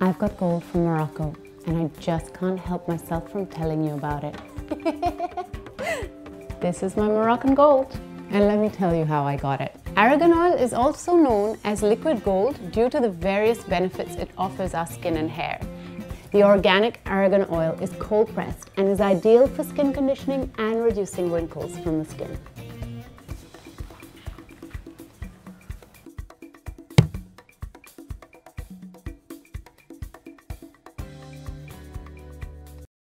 I've got gold from Morocco and I just can't help myself from telling you about it. this is my Moroccan gold and let me tell you how I got it. Argan oil is also known as liquid gold due to the various benefits it offers our skin and hair. The organic argan oil is cold pressed and is ideal for skin conditioning and reducing wrinkles from the skin.